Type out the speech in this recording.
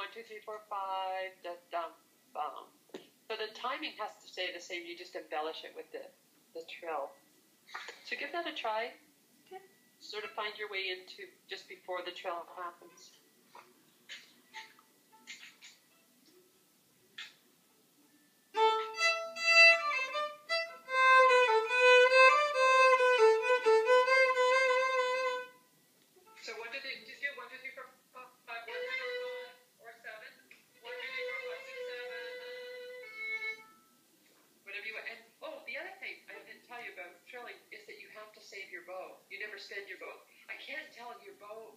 one, two, three, four, five, da, dum, bum. So the timing has to stay the same. You just embellish it with the, the trill. So give that a try. Sort of find your way into just before the trill happens. You never said your boat. I can't tell your boat